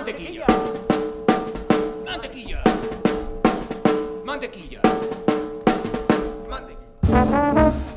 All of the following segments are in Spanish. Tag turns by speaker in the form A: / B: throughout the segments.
A: Mantequilla. Mantequilla. Mantequilla. Mantequilla.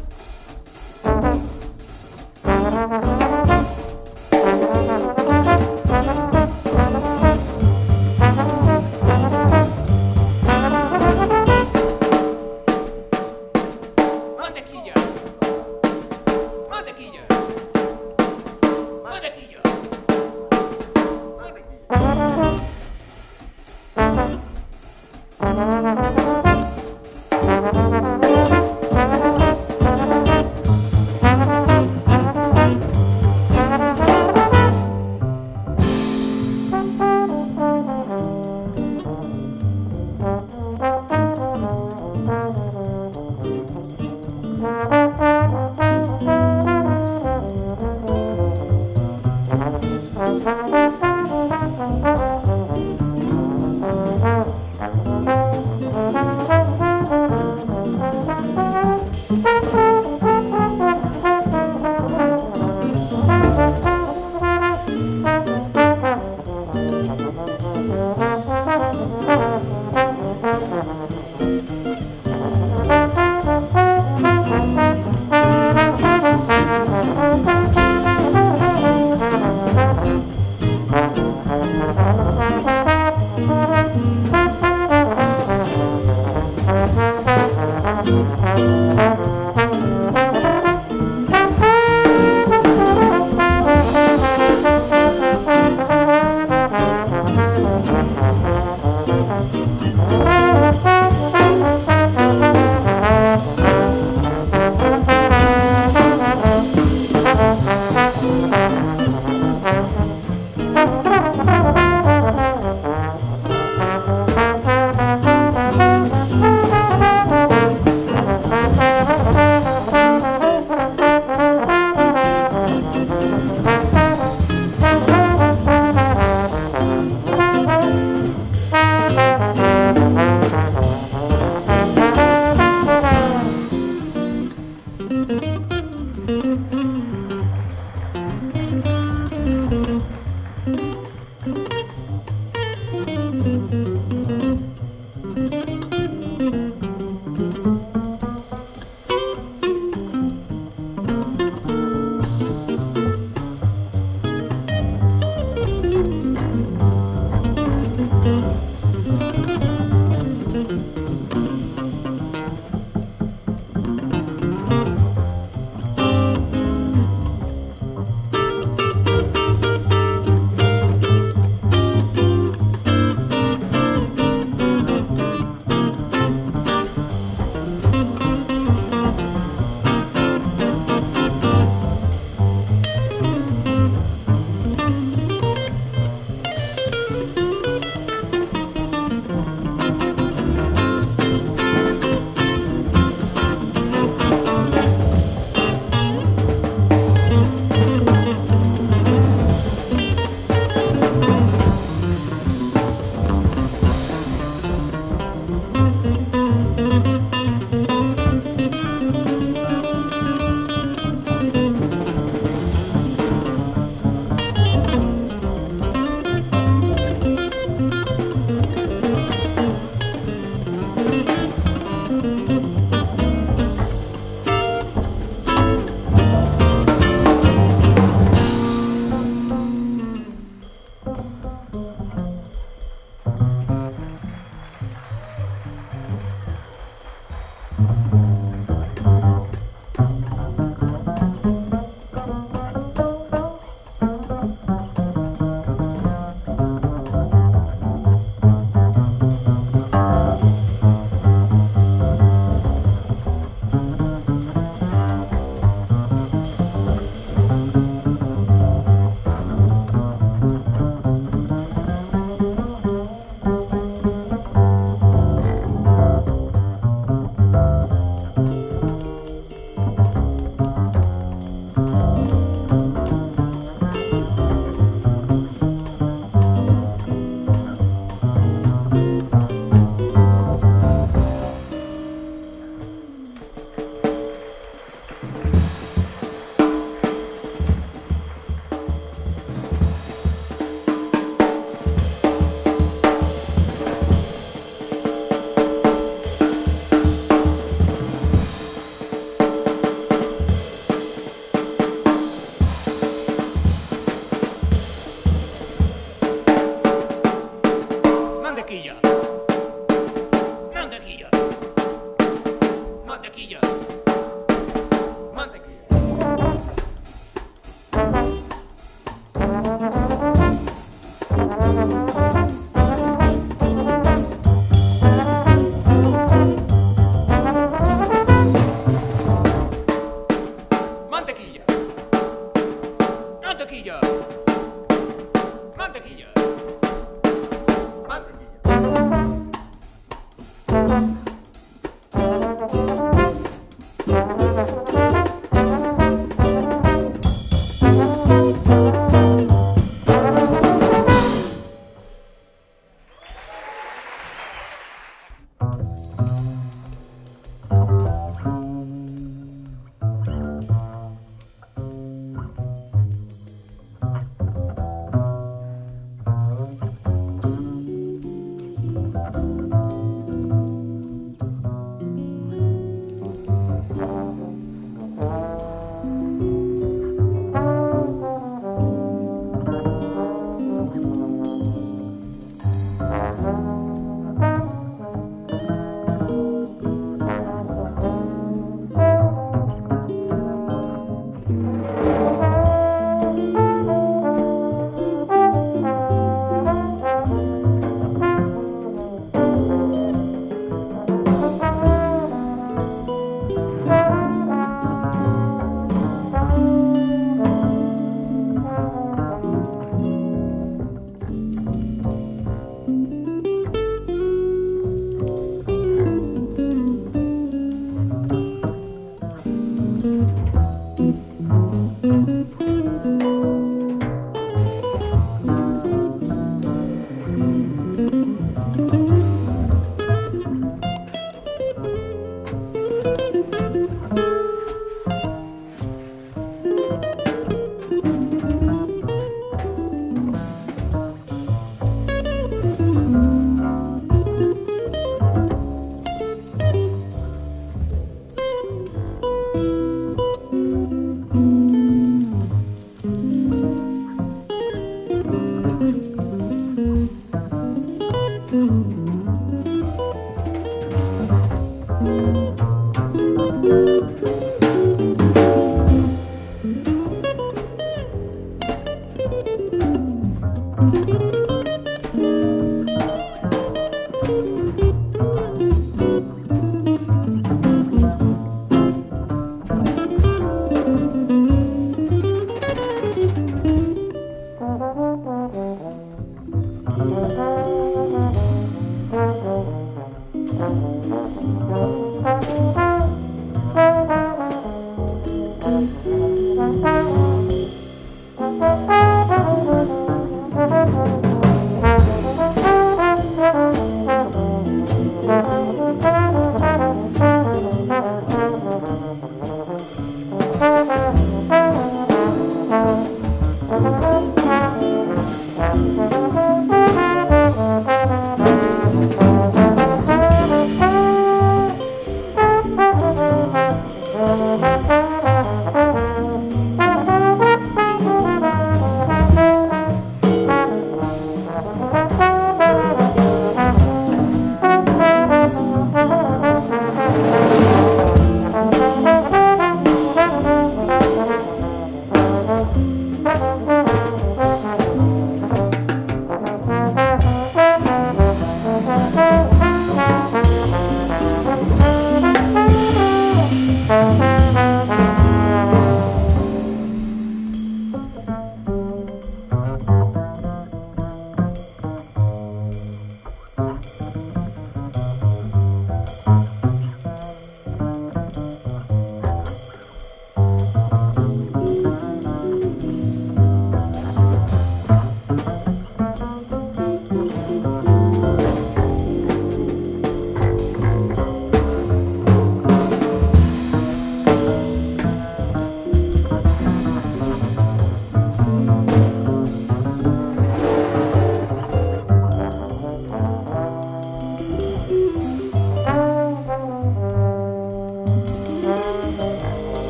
A: Yeah.